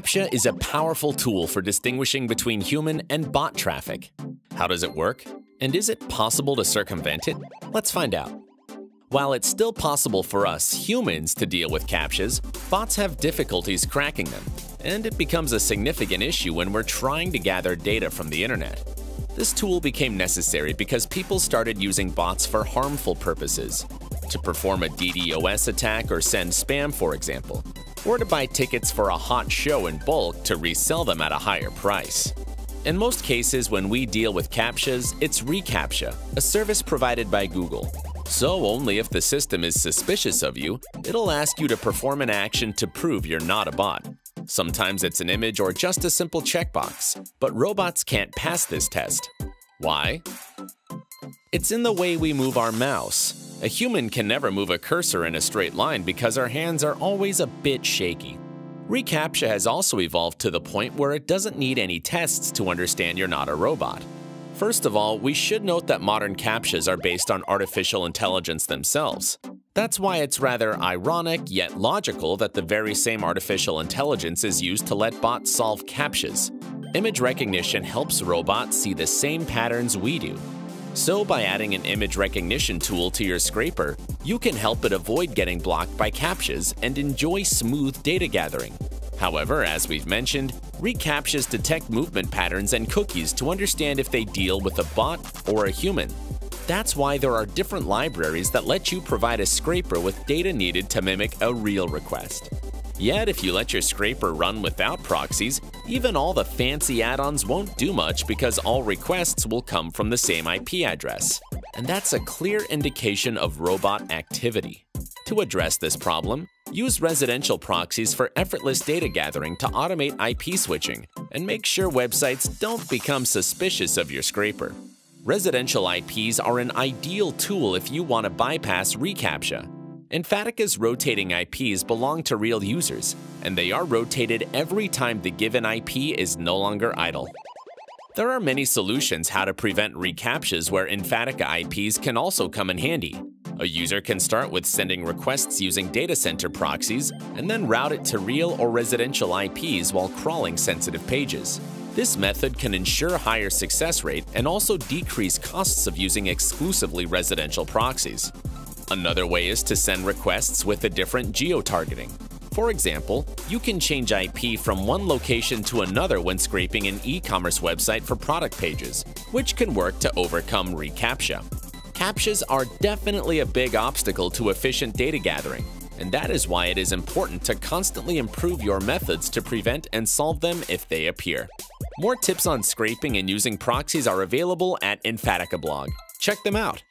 reCAPTCHA is a powerful tool for distinguishing between human and bot traffic. How does it work? And is it possible to circumvent it? Let's find out. While it's still possible for us humans to deal with CAPTCHAs, bots have difficulties cracking them, and it becomes a significant issue when we're trying to gather data from the internet. This tool became necessary because people started using bots for harmful purposes, to perform a DDoS attack or send spam, for example, or to buy tickets for a hot show in bulk to resell them at a higher price. In most cases, when we deal with CAPTCHAs, it's reCAPTCHA, a service provided by Google. So only if the system is suspicious of you, it'll ask you to perform an action to prove you're not a bot. Sometimes it's an image or just a simple checkbox, but robots can't pass this test. Why? It's in the way we move our mouse. A human can never move a cursor in a straight line because our hands are always a bit shaky. reCAPTCHA has also evolved to the point where it doesn't need any tests to understand you're not a robot. First of all, we should note that modern CAPTCHAs are based on artificial intelligence themselves. That's why it's rather ironic yet logical that the very same artificial intelligence is used to let bots solve CAPTCHAs. Image recognition helps robots see the same patterns we do, so by adding an image recognition tool to your scraper, you can help it avoid getting blocked by CAPTCHAs and enjoy smooth data gathering. However, as we've mentioned, reCAPTCHAs detect movement patterns and cookies to understand if they deal with a bot or a human. That's why there are different libraries that let you provide a scraper with data needed to mimic a real request. Yet, if you let your scraper run without proxies, even all the fancy add-ons won't do much because all requests will come from the same IP address. And that's a clear indication of robot activity. To address this problem, use residential proxies for effortless data gathering to automate IP switching and make sure websites don't become suspicious of your scraper. Residential IPs are an ideal tool if you want to bypass reCAPTCHA Infatica's rotating IPs belong to real users, and they are rotated every time the given IP is no longer idle. There are many solutions how to prevent reCAPTCHAs where Infatica IPs can also come in handy. A user can start with sending requests using data center proxies and then route it to real or residential IPs while crawling sensitive pages. This method can ensure higher success rate and also decrease costs of using exclusively residential proxies. Another way is to send requests with a different geo-targeting. For example, you can change IP from one location to another when scraping an e-commerce website for product pages, which can work to overcome reCAPTCHA. CAPTCHAs are definitely a big obstacle to efficient data gathering, and that is why it is important to constantly improve your methods to prevent and solve them if they appear. More tips on scraping and using proxies are available at Infatica blog. Check them out.